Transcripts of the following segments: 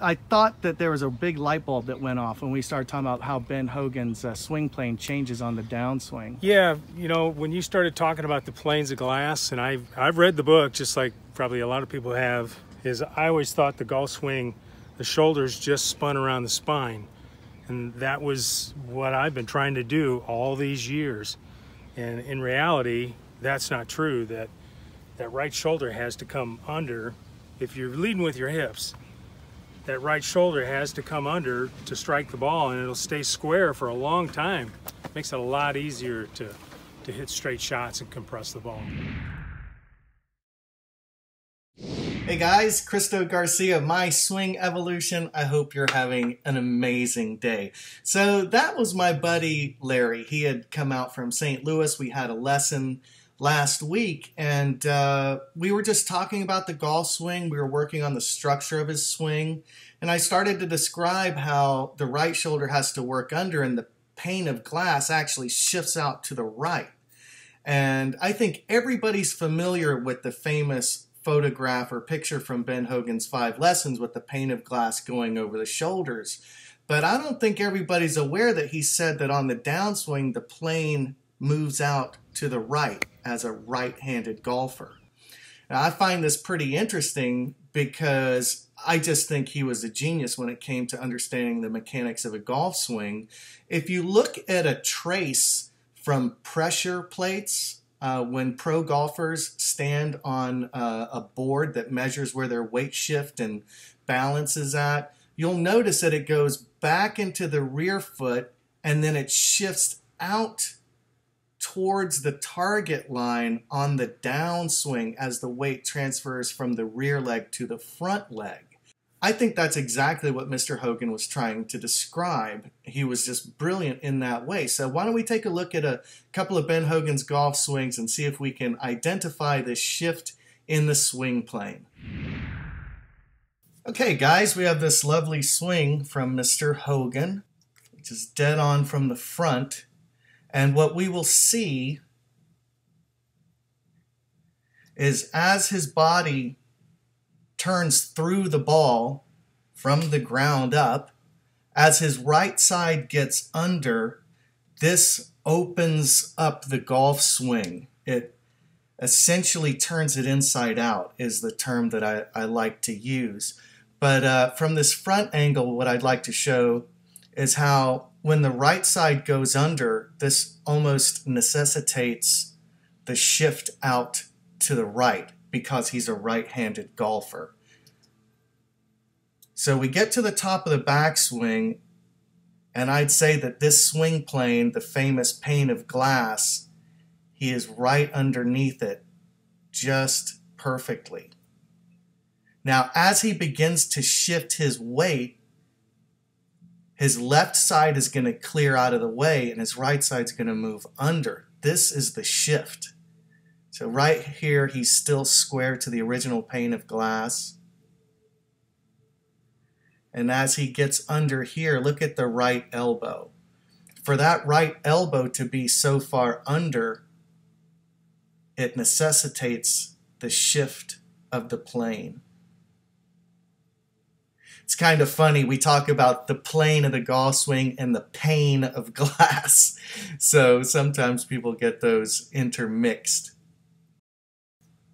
I thought that there was a big light bulb that went off when we started talking about how Ben Hogan's uh, swing plane changes on the downswing. Yeah, you know, when you started talking about the planes of glass, and I've, I've read the book just like probably a lot of people have, is I always thought the golf swing, the shoulders just spun around the spine. And that was what I've been trying to do all these years. And in reality, that's not true. That that right shoulder has to come under. If you're leading with your hips, that right shoulder has to come under to strike the ball and it'll stay square for a long time. Makes it a lot easier to, to hit straight shots and compress the ball. Hey guys, Christo Garcia, My Swing Evolution. I hope you're having an amazing day. So that was my buddy Larry. He had come out from St. Louis. We had a lesson last week and uh, we were just talking about the golf swing. We were working on the structure of his swing. And I started to describe how the right shoulder has to work under and the pane of glass actually shifts out to the right. And I think everybody's familiar with the famous photograph or picture from Ben Hogan's Five Lessons with the pane of glass going over the shoulders. But I don't think everybody's aware that he said that on the downswing, the plane moves out to the right as a right handed golfer. Now, I find this pretty interesting because I just think he was a genius when it came to understanding the mechanics of a golf swing. If you look at a trace from pressure plates uh, when pro golfers stand on uh, a board that measures where their weight shift and balance is at, you'll notice that it goes back into the rear foot and then it shifts out towards the target line on the downswing as the weight transfers from the rear leg to the front leg. I think that's exactly what Mr. Hogan was trying to describe. He was just brilliant in that way. So, why don't we take a look at a couple of Ben Hogan's golf swings and see if we can identify this shift in the swing plane? Okay, guys, we have this lovely swing from Mr. Hogan, which is dead on from the front. And what we will see is as his body turns through the ball from the ground up. As his right side gets under, this opens up the golf swing. It essentially turns it inside out, is the term that I, I like to use. But uh, from this front angle, what I'd like to show is how when the right side goes under, this almost necessitates the shift out to the right because he's a right-handed golfer. So we get to the top of the backswing, and I'd say that this swing plane, the famous pane of glass, he is right underneath it just perfectly. Now, as he begins to shift his weight, his left side is going to clear out of the way and his right side is going to move under. This is the shift. So right here, he's still square to the original pane of glass. And as he gets under here, look at the right elbow. For that right elbow to be so far under, it necessitates the shift of the plane. It's kind of funny. We talk about the plane of the golf swing and the pane of glass. So sometimes people get those intermixed.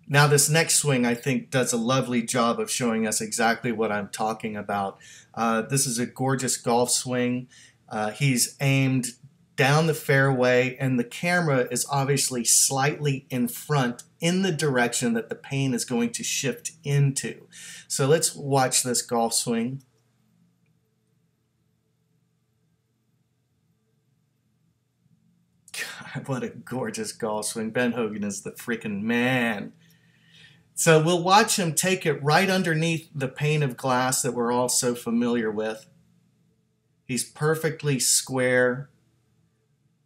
Now, this next swing, I think, does a lovely job of showing us exactly what I'm talking about. Uh, this is a gorgeous golf swing. Uh, he's aimed down the fairway, and the camera is obviously slightly in front in the direction that the pane is going to shift into. So let's watch this golf swing. God, what a gorgeous golf swing. Ben Hogan is the freaking man. So we'll watch him take it right underneath the pane of glass that we're all so familiar with. He's perfectly square,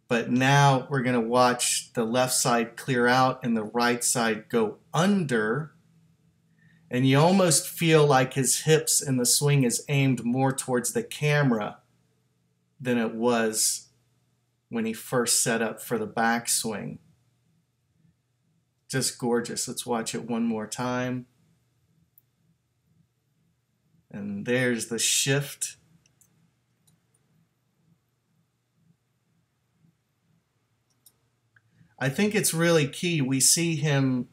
but now we're going to watch the left side clear out and the right side go under. And you almost feel like his hips and the swing is aimed more towards the camera than it was when he first set up for the backswing. Just gorgeous. Let's watch it one more time. And there's the shift. I think it's really key. We see him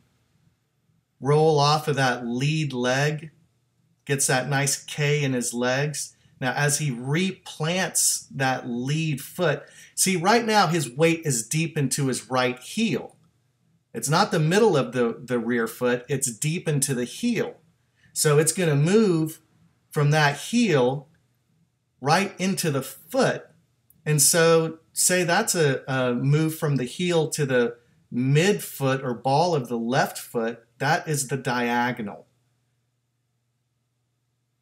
roll off of that lead leg, gets that nice K in his legs. Now, as he replants that lead foot, see, right now his weight is deep into his right heel. It's not the middle of the, the rear foot, it's deep into the heel. So it's going to move from that heel right into the foot. And so, say that's a, a move from the heel to the midfoot or ball of the left foot, that is the diagonal.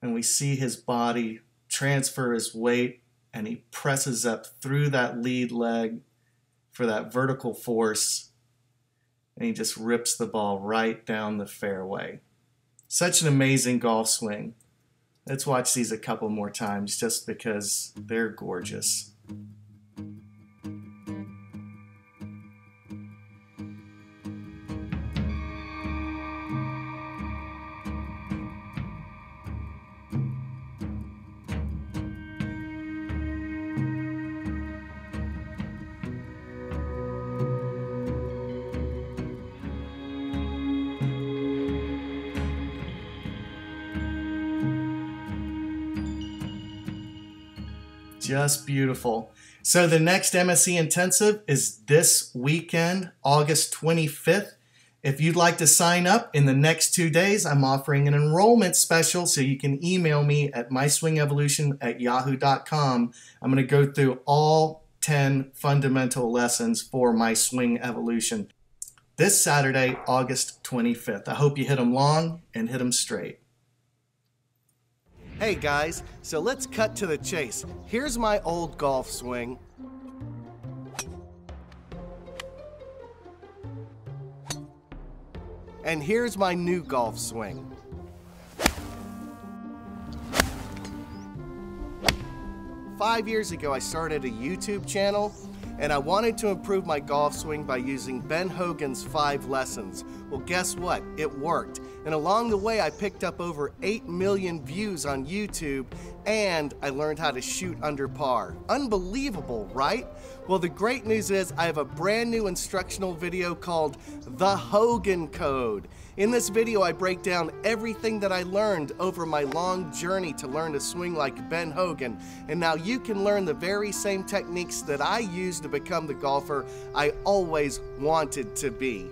And we see his body transfer his weight and he presses up through that lead leg for that vertical force and he just rips the ball right down the fairway. Such an amazing golf swing. Let's watch these a couple more times just because they're gorgeous. Just beautiful. So the next MSE Intensive is this weekend, August 25th. If you'd like to sign up in the next two days, I'm offering an enrollment special, so you can email me at myswingevolution at yahoo.com. I'm going to go through all 10 fundamental lessons for my swing evolution this Saturday, August 25th. I hope you hit them long and hit them straight. Hey guys, so let's cut to the chase. Here's my old golf swing. And here's my new golf swing. Five years ago, I started a YouTube channel and I wanted to improve my golf swing by using Ben Hogan's five lessons. Well, guess what? It worked. And along the way, I picked up over 8 million views on YouTube and I learned how to shoot under par. Unbelievable, right? Well, the great news is I have a brand new instructional video called The Hogan Code. In this video, I break down everything that I learned over my long journey to learn to swing like Ben Hogan. And now you can learn the very same techniques that I used to become the golfer I always wanted to be.